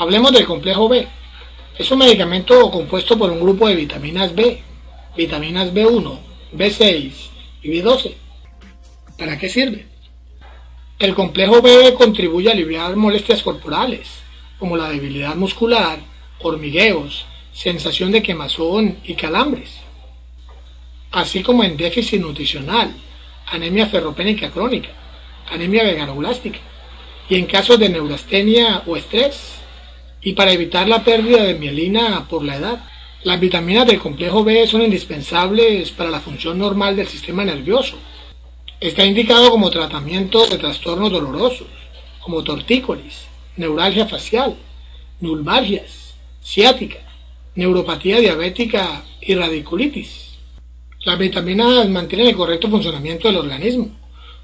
Hablemos del complejo B. Es un medicamento compuesto por un grupo de vitaminas B, vitaminas B1, B6 y B12. ¿Para qué sirve? El complejo B contribuye a aliviar molestias corporales, como la debilidad muscular, hormigueos, sensación de quemazón y calambres, así como en déficit nutricional, anemia ferropénica crónica, anemia veganoblástica, y en casos de neurastenia o estrés, y para evitar la pérdida de mielina por la edad. Las vitaminas del complejo B son indispensables para la función normal del sistema nervioso. Está indicado como tratamiento de trastornos dolorosos, como tortícolis, neuralgia facial, nulvalgias, ciática, neuropatía diabética y radiculitis. Las vitaminas mantienen el correcto funcionamiento del organismo.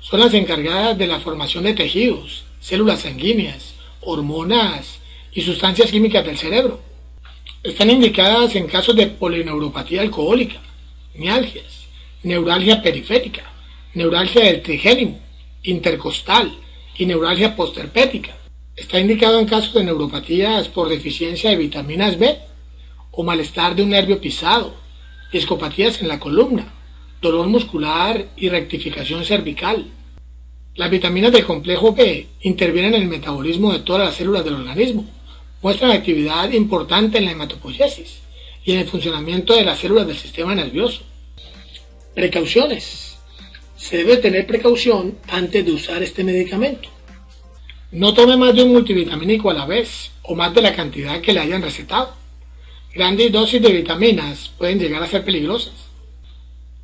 Son las encargadas de la formación de tejidos, células sanguíneas, hormonas y sustancias químicas del cerebro. Están indicadas en casos de polineuropatía alcohólica, mialgias, neuralgia periférica, neuralgia del trigénimo, intercostal y neuralgia posterpética. Está indicado en casos de neuropatías por deficiencia de vitaminas B o malestar de un nervio pisado, discopatías en la columna, dolor muscular y rectificación cervical. Las vitaminas del complejo B intervienen en el metabolismo de todas las células del organismo, muestran actividad importante en la hematopoiesis y en el funcionamiento de las células del sistema nervioso. Precauciones. Se debe tener precaución antes de usar este medicamento. No tome más de un multivitamínico a la vez o más de la cantidad que le hayan recetado. Grandes dosis de vitaminas pueden llegar a ser peligrosas.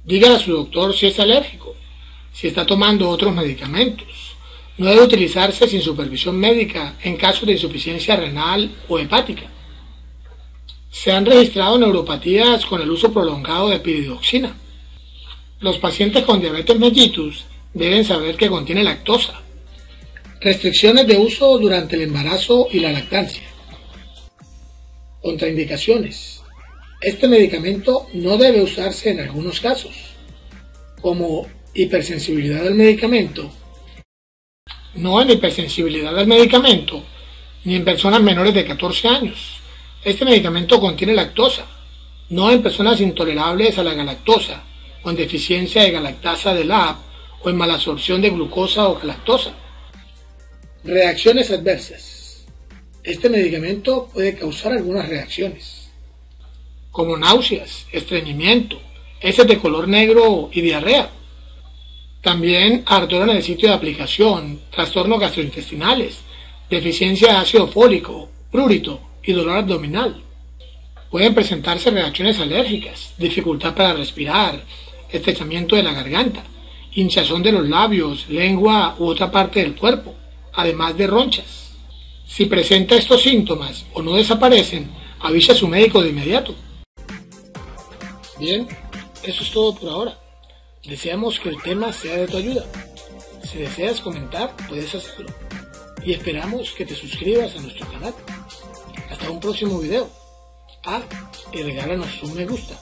Diga a su doctor si es alérgico, si está tomando otros medicamentos. No debe utilizarse sin supervisión médica en caso de insuficiencia renal o hepática. Se han registrado neuropatías con el uso prolongado de piridoxina. Los pacientes con diabetes mellitus deben saber que contiene lactosa. Restricciones de uso durante el embarazo y la lactancia. Contraindicaciones. Este medicamento no debe usarse en algunos casos, como hipersensibilidad al medicamento, no en hipersensibilidad al medicamento, ni en personas menores de 14 años. Este medicamento contiene lactosa, no en personas intolerables a la galactosa, o en deficiencia de galactasa de la o en malabsorción de glucosa o galactosa. Reacciones adversas. Este medicamento puede causar algunas reacciones, como náuseas, estreñimiento, heces de color negro y diarrea. También ardor en el sitio de aplicación, trastornos gastrointestinales, deficiencia de ácido fólico, prurito y dolor abdominal. Pueden presentarse reacciones alérgicas, dificultad para respirar, estrechamiento de la garganta, hinchazón de los labios, lengua u otra parte del cuerpo, además de ronchas. Si presenta estos síntomas o no desaparecen, avisa a su médico de inmediato. Bien, eso es todo por ahora. Deseamos que el tema sea de tu ayuda. Si deseas comentar, puedes hacerlo. Y esperamos que te suscribas a nuestro canal. Hasta un próximo video. Ah, y regálanos un me gusta.